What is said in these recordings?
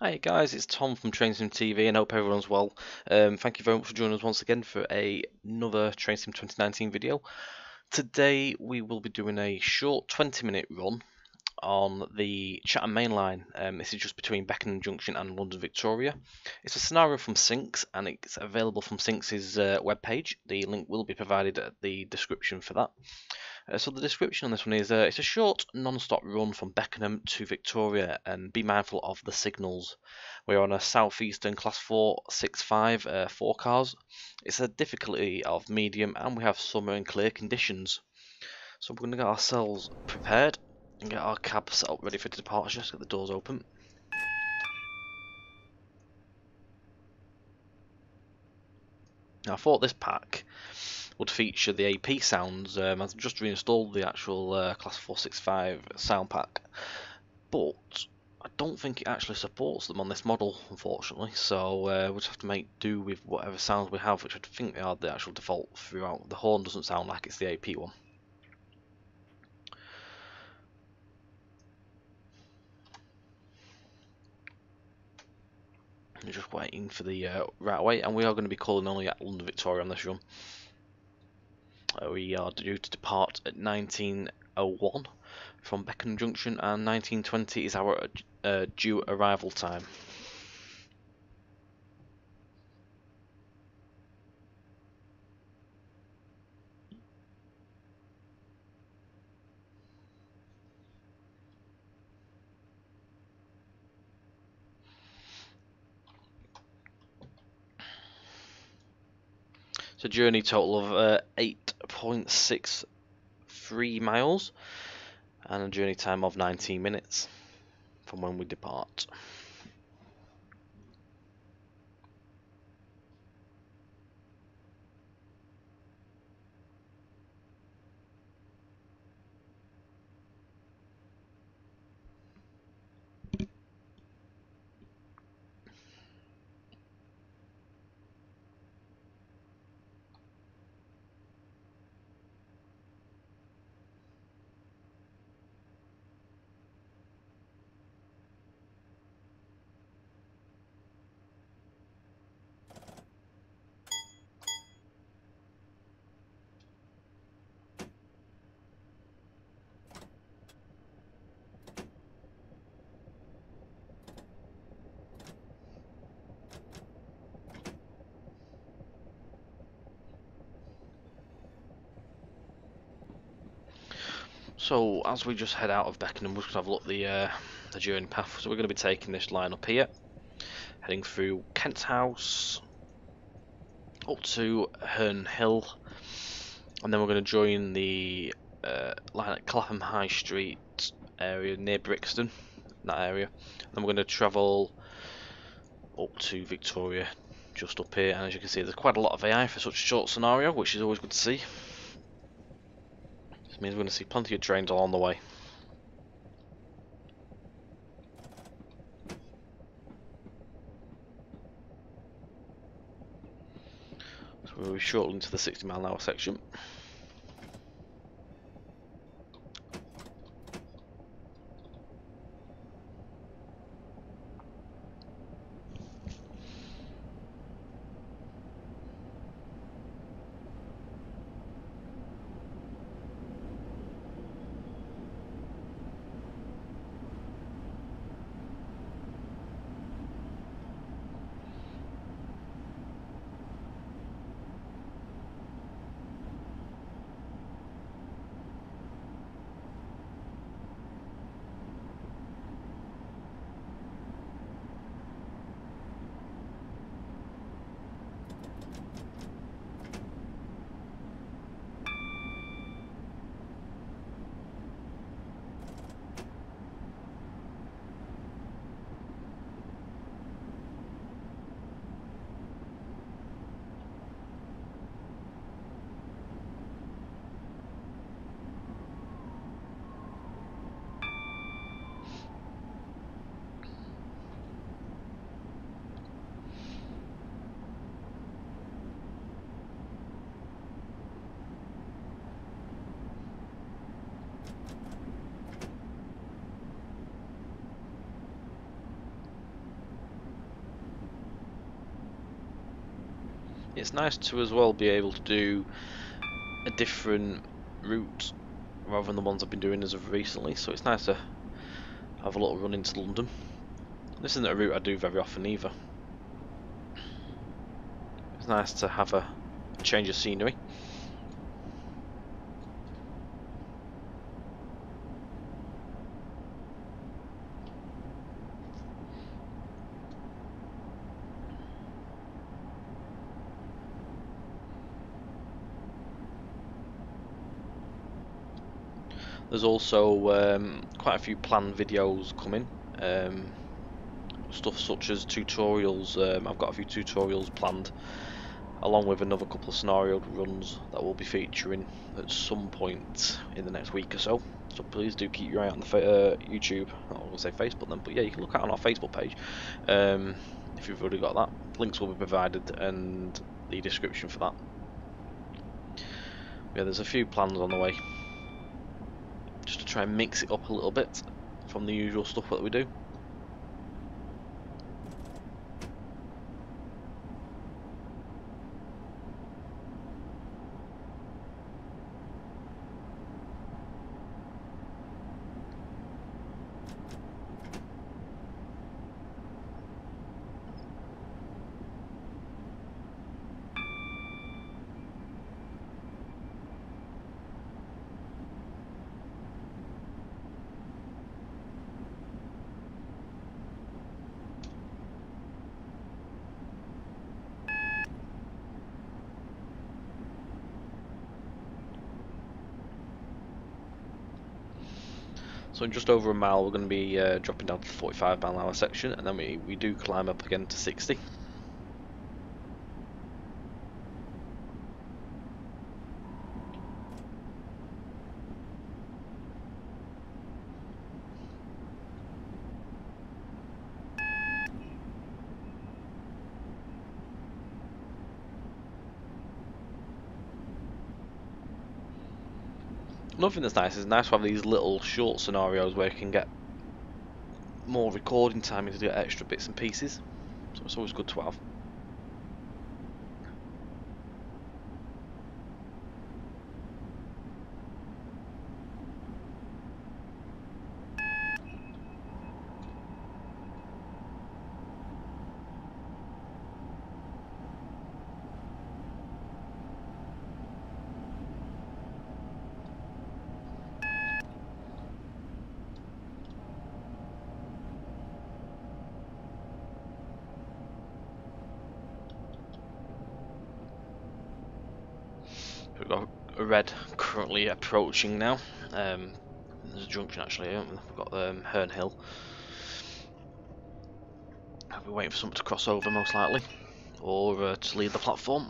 Hi guys, it's Tom from TrainSim TV and hope everyone's well. Um, thank you very much for joining us once again for a, another TrainSim 2019 video. Today we will be doing a short 20 minute run on the Chatham Main Line. Um, this is just between Beckenham Junction and London Victoria. It's a scenario from Cynx and it's available from Cynx' uh, webpage. The link will be provided at the description for that. Uh, so the description on this one is uh, it's a short non-stop run from Beckenham to Victoria and be mindful of the signals. We're on a southeastern class 465 uh, four cars. It's a difficulty of medium and we have summer and clear conditions. So we're going to get ourselves prepared and get our cab set up ready for departure. Let's get the doors open. Now I thought this pack would feature the AP sounds. Um, I've just reinstalled the actual uh, Class 465 sound pack, but I don't think it actually supports them on this model, unfortunately. So uh, we'll just have to make do with whatever sounds we have, which I think are the actual default throughout. The horn doesn't sound like it's the AP one. We're just waiting for the uh, right away, and we are going to be calling only at London Victoria on this run. Uh, we are due to depart at 1901 from Beckenham Junction and 1920 is our uh, due arrival time. Journey total of uh, 8.63 miles and a journey time of 19 minutes from when we depart. So as we just head out of Beckenham, we're going to have a look at the, uh, the journey path. So we're going to be taking this line up here, heading through Kent House, up to Herne Hill, and then we're going to join the uh, line at Clapham High Street area near Brixton, that area. And then we're going to travel up to Victoria, just up here. And as you can see, there's quite a lot of AI for such a short scenario, which is always good to see means we're going to see plenty of trains along the way. So we'll be shortly into the 60 mile an hour section. It's nice to as well be able to do a different route rather than the ones I've been doing as of recently. So it's nice to have a little run into London. This isn't a route I do very often either. It's nice to have a change of scenery. There's also um, quite a few planned videos coming. Um, stuff such as tutorials. Um, I've got a few tutorials planned, along with another couple of scenario runs that will be featuring at some point in the next week or so. So please do keep your eye on the uh, YouTube. I to say Facebook then, but yeah, you can look at on our Facebook page um, if you've already got that. Links will be provided and the description for that. Yeah, there's a few plans on the way just to try and mix it up a little bit from the usual stuff that we do. So in just over a mile we're going to be uh, dropping down to the 45 mile an hour section and then we, we do climb up again to 60. Another thing that's nice is nice to have these little short scenarios where you can get more recording time to get extra bits and pieces. So it's always good to have. We've got a red currently approaching now. Um, there's a junction actually. We've got um, Herne Hill. I'll be waiting for someone to cross over most likely, or uh, to leave the platform.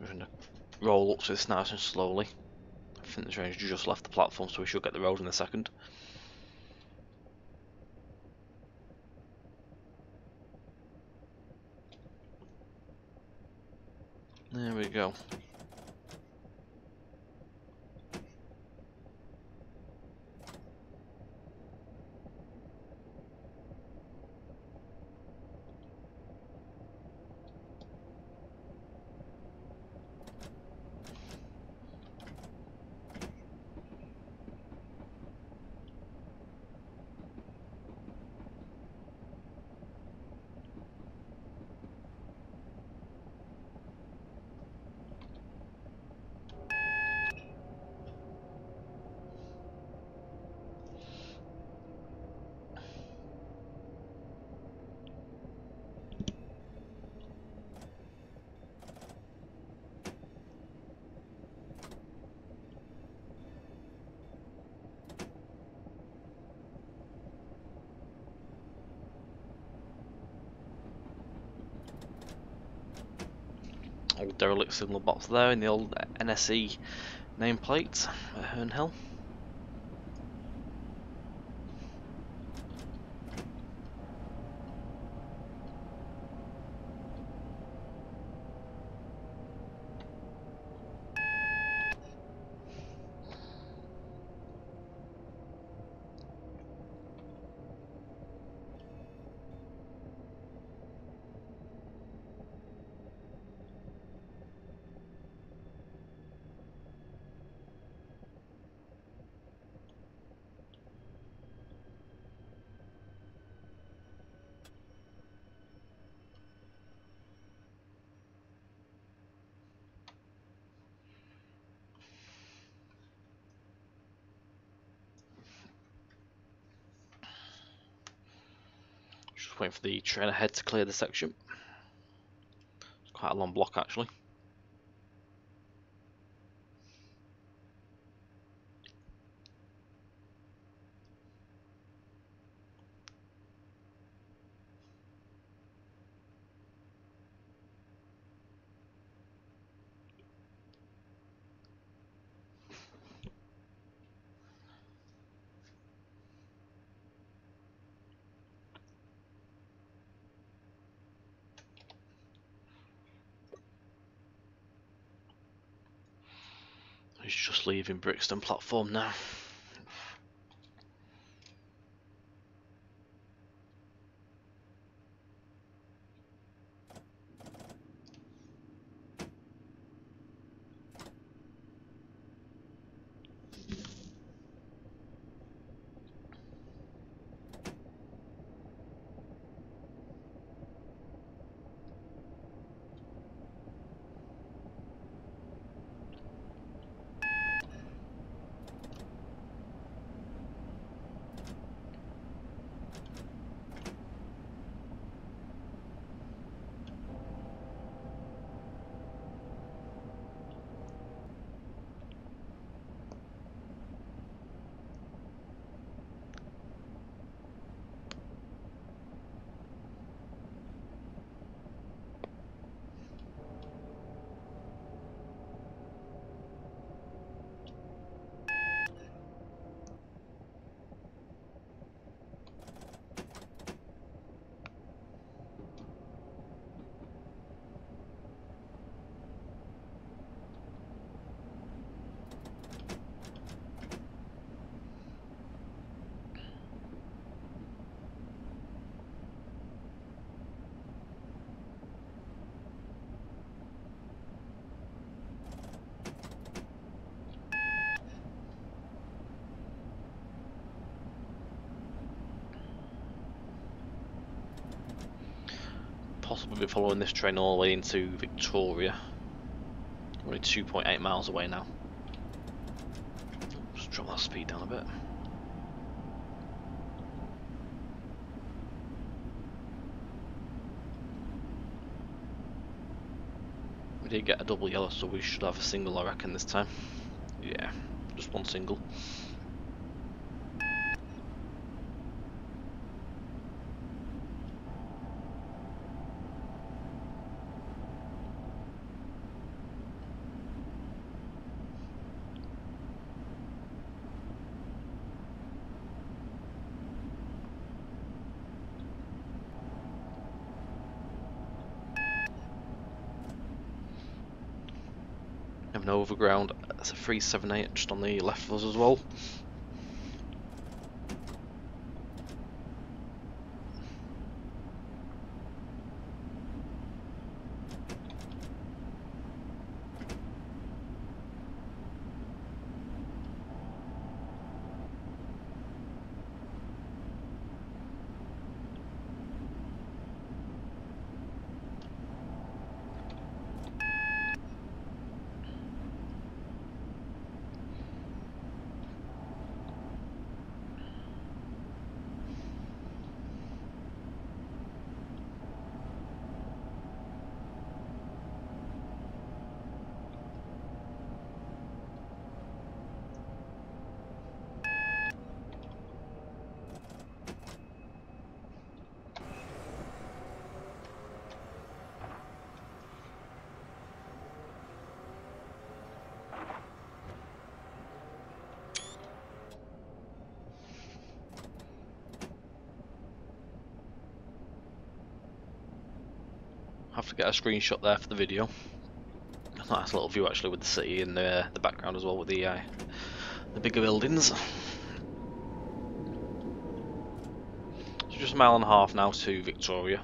We're going to roll up to this nice and slowly. I think the train's just left the platform, so we should get the road in a second. There we go. Derelict signal box there in the old NSE nameplate uh, at Herne Hill. Waiting for the train ahead to clear the section. It's quite a long block actually. He's just leaving Brixton platform now. Possibly be following this train all the way into Victoria. We're only 2.8 miles away now. Just drop that speed down a bit. We did get a double yellow, so we should have a single, I reckon, this time. Yeah, just one single. Have overground. Uh, it's a 378 just on the left of us as well. Have to get a screenshot there for the video. Nice little view actually with the city in the, the background as well with the uh, the bigger buildings. So just a mile and a half now to Victoria.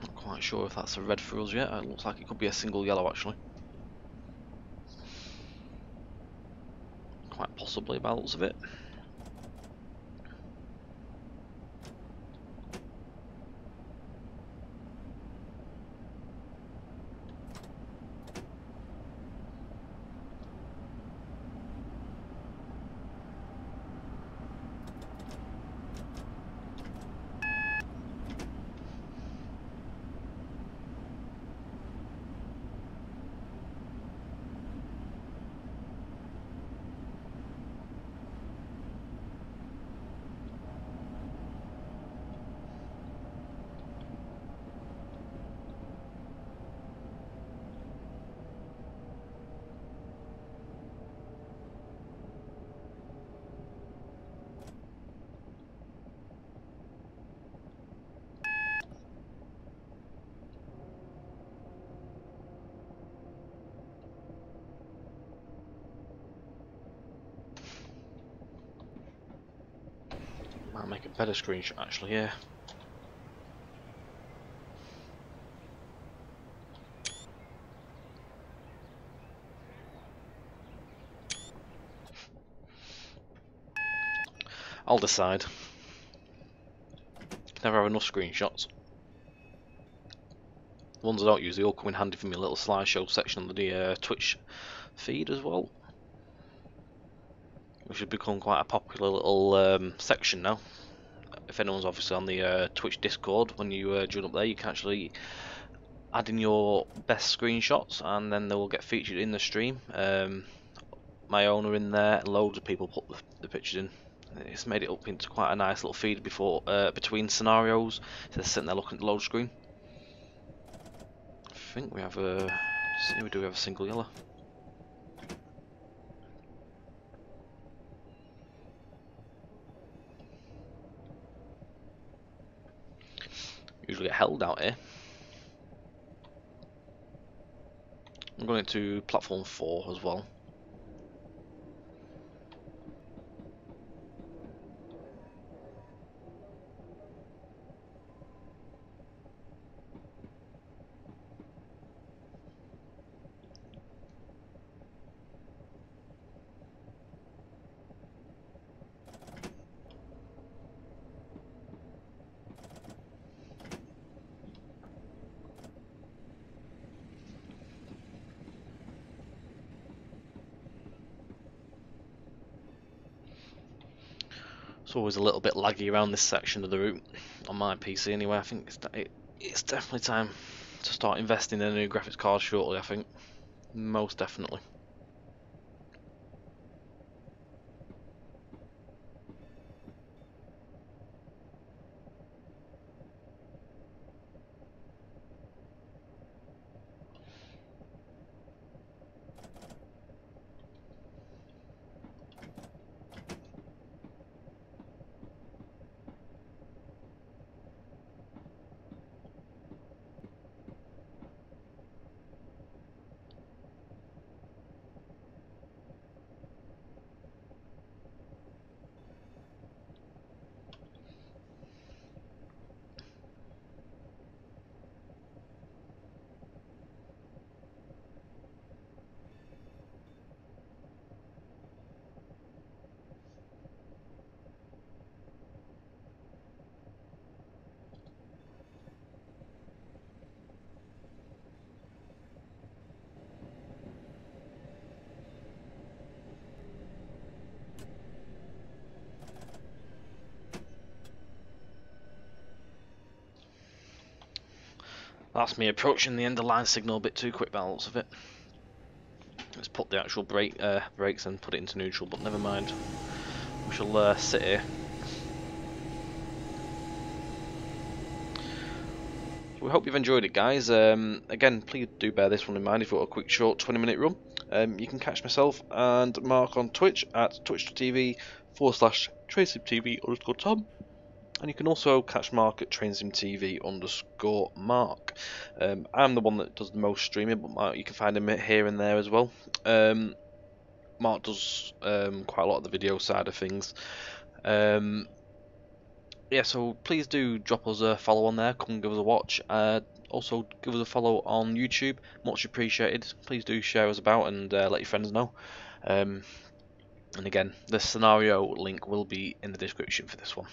Not quite sure if that's a red for us yet. It looks like it could be a single yellow actually. Quite possibly by the looks of it. Might make a better screenshot actually, yeah. I'll decide. Never have enough screenshots. The ones I don't use, they all come in handy for my little slideshow section on the uh, Twitch feed as well. Which has become quite a popular little um, section now. If anyone's obviously on the uh, Twitch Discord, when you uh, join up there, you can actually add in your best screenshots, and then they will get featured in the stream. Um, my owner in there, loads of people put the, the pictures in it's made it up into quite a nice little feed before uh, between scenarios. So they're sitting there looking at the load screen. I think we have a. We do have a single yellow. Usually get held out here. I'm going to platform 4 as well. It's always a little bit laggy around this section of the route on my PC anyway. I think it's, it, it's definitely time to start investing in a new graphics card shortly. I think most definitely. That's me approaching the end of line signal a bit too quick looks of it. Let's put the actual brake uh, brakes and put it into neutral, but never mind. We shall uh, sit here. we hope you've enjoyed it, guys. Um, again, please do bear this one in mind if you want a quick, short 20-minute run. Um, you can catch myself and Mark on Twitch at twitch.tv forward slash TV underscore Tom and you can also catch Mark at TrainSimTV underscore Mark. Um, I'm the one that does the most streaming, but Mark, you can find him here and there as well. Um, Mark does um, quite a lot of the video side of things. Um, yeah, so please do drop us a follow on there. Come and give us a watch. Uh, also, give us a follow on YouTube. Much appreciated. Please do share us about and uh, let your friends know. Um, and again, the scenario link will be in the description for this one.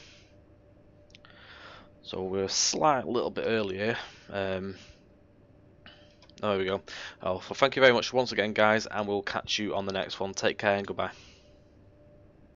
So we're a slight little bit earlier. Um, there we go. Oh, well, thank you very much once again, guys, and we'll catch you on the next one. Take care and goodbye.